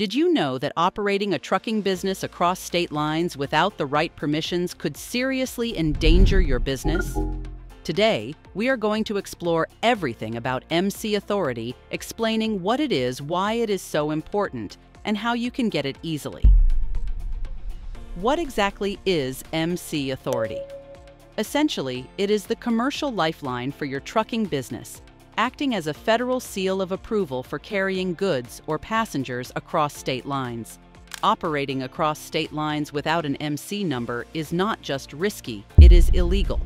Did you know that operating a trucking business across state lines without the right permissions could seriously endanger your business? Today, we are going to explore everything about MC Authority, explaining what it is, why it is so important, and how you can get it easily. What exactly is MC Authority? Essentially, it is the commercial lifeline for your trucking business, acting as a federal seal of approval for carrying goods or passengers across state lines. Operating across state lines without an MC number is not just risky, it is illegal.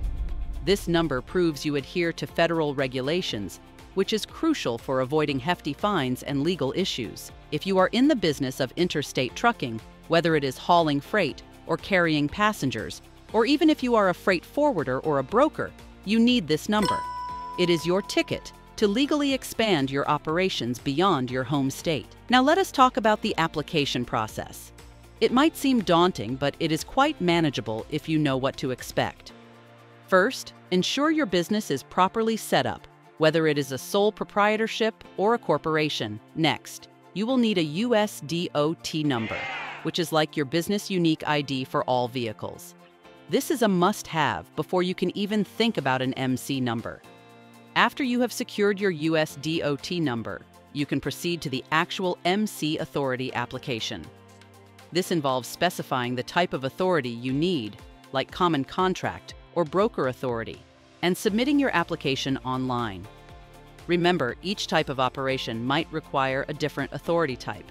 This number proves you adhere to federal regulations, which is crucial for avoiding hefty fines and legal issues. If you are in the business of interstate trucking, whether it is hauling freight or carrying passengers, or even if you are a freight forwarder or a broker, you need this number. It is your ticket to legally expand your operations beyond your home state. Now let us talk about the application process. It might seem daunting, but it is quite manageable if you know what to expect. First, ensure your business is properly set up, whether it is a sole proprietorship or a corporation. Next, you will need a USDOT number, which is like your business unique ID for all vehicles. This is a must-have before you can even think about an MC number. After you have secured your USDOT number, you can proceed to the actual MC Authority application. This involves specifying the type of authority you need, like common contract or broker authority, and submitting your application online. Remember, each type of operation might require a different authority type.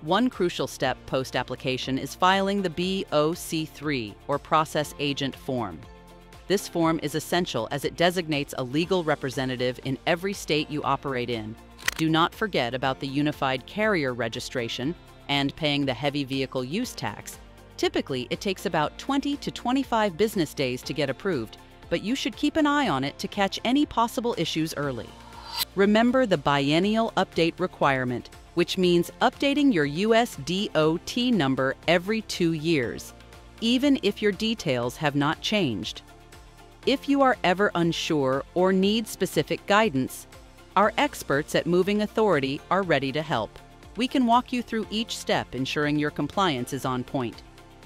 One crucial step post-application is filing the BOC3, or Process Agent Form. This form is essential as it designates a legal representative in every state you operate in. Do not forget about the Unified Carrier Registration and paying the heavy vehicle use tax. Typically, it takes about 20 to 25 business days to get approved, but you should keep an eye on it to catch any possible issues early. Remember the biennial update requirement, which means updating your USDOT number every two years, even if your details have not changed. If you are ever unsure or need specific guidance, our experts at Moving Authority are ready to help. We can walk you through each step ensuring your compliance is on point.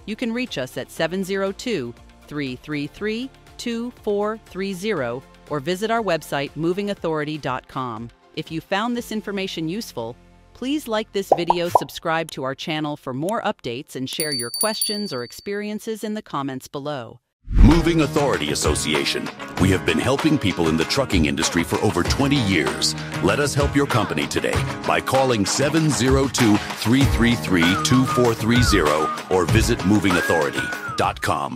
You can reach us at 702 333 2430 or visit our website movingauthority.com. If you found this information useful, please like this video, subscribe to our channel for more updates, and share your questions or experiences in the comments below. Moving Authority Association. We have been helping people in the trucking industry for over 20 years. Let us help your company today by calling 702 333 2430 or visit movingauthority.com.